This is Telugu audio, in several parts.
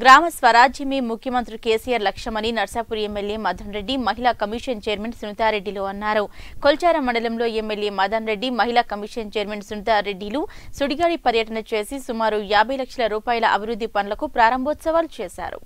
గ్రామ స్వరాజ్యమే ముఖ్యమంత్రి కేసీఆర్ లక్ష్యమని నర్సాపూర్ ఎమ్మెల్యే మదన్ రెడ్డి మహిళా కమిషన్ చైర్మన్ సునీతారెడ్డిలు అన్నారు. కొల్చార మండలంలో ఎమ్మెల్యే మదన్ రెడ్డి మహిళా కమిషన్ చైర్మన్ సునీతారెడ్డిలు సుడిగాడి పర్యటన చేసి సుమారు యాభై లక్షల రూపాయల అభివృద్ధి పనులకు ప్రారంభోత్సవాలు చేశారు.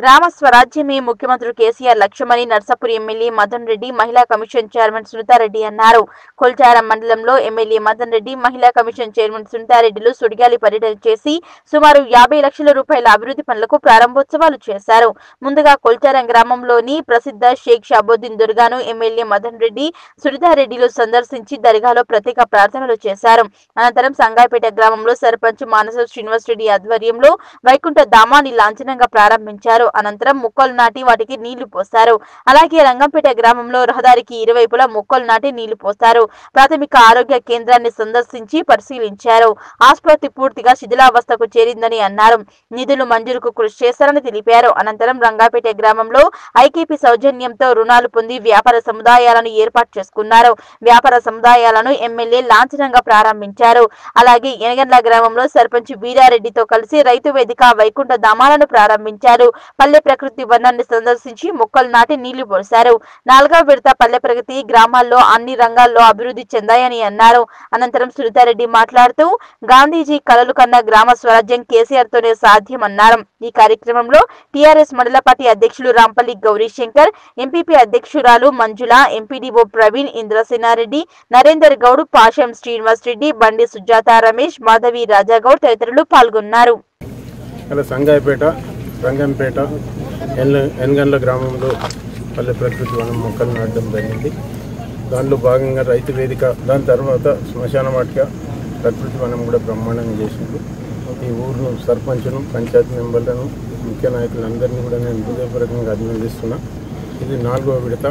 గ్రామ స్వరాజ్యమే ముఖ్యమంత్రి కేసీఆర్ లక్ష్యమని నర్సాపురి ఎమ్మెల్యే మదన్ రెడ్డి మహిళా కమిషన్ చైర్మన్ సునీతారెడ్డి అన్నారు. కొల్చారం మండలంలో ఎమ్మెల్యే మదన్ రెడ్డి మహిళా కమిషన్ చైర్మన్ సునీతారెడ్డిలు సుడిగాలి పర్యటన చేసి సుమారు యాభై లక్షల రూపాయల అభివృద్ధి పనులకు ప్రారంభోత్సవాలు చేశారు. ముందుగా కొల్చారం గ్రామంలోని ప్రసిద్ధ షేక్ షాబుద్దీన్ దుర్గాను ఎమ్మెల్యే మదన్ రెడ్డి సునీతారెడ్డిలు సందర్శించి దర్గాలో ప్రత్యేక ప్రార్థనలు చేశారు. అనంతరం సంగాయపేట గ్రామంలో సర్పంచ్ మానస శ్రీనివాస్ రెడ్డి ఆధ్వర్యంలో వైకుంఠ ధామాన్ని లాంఛనంగా ప్రారంభించారు. అనంతరం మొక్కలు నాటి వాటికి నీళ్ళు పోస్తారు. అలాగే రంగంపేట గ్రామంలో రహదారికి ఇరువైపులా మొక్కలు నాటి నీళ్ళు పోస్తారు. ప్రాథమిక ఆరోగ్య కేంద్రాన్ని సందర్శించి పరిశీలించారు. ఆసుపత్రి పూర్తిగా శిథిలావస్థకు చేరిందని అన్నారు. నిధులు మంజూరుకు కృషి చేస్తారని తెలిపారు. అనంతరం రంగాపేట గ్రామంలో ఐకేపీ సౌజన్యంతో రుణాలు పొంది వ్యాపార సముదాయాలను ఏర్పాటు చేసుకున్నారు. వ్యాపార సముదాయాలను ఎమ్మెల్యే లాంఛనంగా ప్రారంభించారు. అలాగే ఎనగండ్ల గ్రామంలో సర్పంచ్ వీరారెడ్డితో కలిసి రైతు వేదిక వైకుంఠ ధామాలను ప్రారంభించారు. పల్లె ప్రకృతి వనాన్ని సందర్శించి మొక్కలు నాటి నీళ్ళు పోశారు. నాలుగవ విడత పల్లె ప్రగతి గ్రామాల్లో అన్ని రంగాల్లో అభివృద్ధి చెందాయని అన్నారు. అనంతరం సునీతారెడ్డి మాట్లాడుతూ గాంధీజీ కలలు కన్న గ్రామ స్వరాజ్యం కేసీఆర్ తోనే సాధ్యమన్నారు. ఈ కార్యక్రమంలో టీఆర్ఎస్ మండల పార్టీ అధ్యక్షులు రాంపల్లి గౌరీశంకర్ ఎంపీపీ అధ్యక్షురాలు మంజుల ఎంపీడీఓ ప్రవీణ్ ఇంద్రసేనారెడ్డి నరేందర్ గౌడ్ పాషం శ్రీనివాస్ రెడ్డి బండి సుజాత రమేష్ మాధవి రాజాగౌడ్ తదితరులు పాల్గొన్నారు. సంగాయపేట. రంగంపేట ఎన్ ఎన్గండ్ల గ్రామంలో పల్లె ప్రకృతి వనం మొక్కలు నాటడం జరిగింది. దానిలో భాగంగా రైతు వేదిక దాని తర్వాత శ్మశాన వాటిక ప్రకృతి వనం కూడా బ్రహ్మాండంగా చేసింది. ఈ ఊరు సర్పంచ్ను పంచాయతీ మెంబర్లను ముఖ్య నాయకులందరినీ కూడా నేను హృదయపూర్వకంగా అభినందిస్తున్నా. ఇది నాలుగో విడత.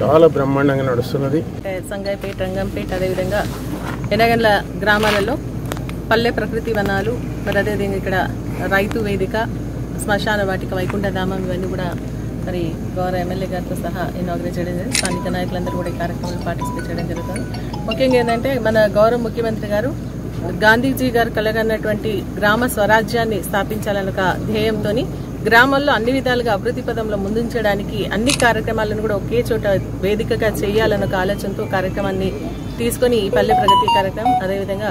చాలా బ్రహ్మాండంగా నడుస్తున్నది. సంగాయపేట రంగంపేట అదేవిధంగా ఎనగండ్ల గ్రామాలలో పల్లె ప్రకృతి వనాలు మరి అదేవిధంగా ఇక్కడ రైతు వేదిక శ్మశాన వాటిక వైకుంఠ ధామం ఇవన్నీ కూడా మరి గౌరవ ఎమ్మెల్యే గారితో సహా ఇనాగ్రేట్ చేయడం జరిగింది. స్థానిక నాయకులందరూ కూడా ఈ కార్యక్రమంలో పార్టిసిపేట్ చేయడం జరుగుతుంది. ముఖ్యంగా ఏంటంటే మన గౌరవ ముఖ్యమంత్రి గారు గాంధీజీ గారు కలగన్నటువంటి గ్రామ స్వరాజ్యాన్ని స్థాపించాలన్న ఒక ధ్యేయంతో గ్రామాల్లో అన్ని విధాలుగా అభివృద్ధి పదంలో ముందుంచడానికి అన్ని కార్యక్రమాలను కూడా ఒకే చోట వేదికగా చేయాలన్న ఒక ఆలోచనతో కార్యక్రమాన్ని తీసుకొని ఈ పల్లె ప్రగతి కార్యక్రమం అదేవిధంగా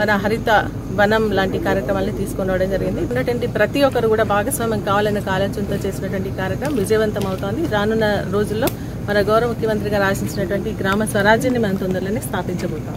మన హరిత వనం లాంటి కార్యక్రమాలను తీసుకొని రావడం జరిగింది. ఉన్నటువంటి ప్రతి ఒక్కరు కూడా భాగస్వామ్యం కావాలన్న ఆలోచనతో చేసినటువంటి కార్యక్రమం విజయవంతం అవుతోంది రానున్న రోజుల్లో మన గౌరవ ముఖ్యమంత్రి గారు ఆశించినటువంటి గ్రామ స్వరాజ్యాన్ని మనం తొందరలోనే స్థాపించబోతాం.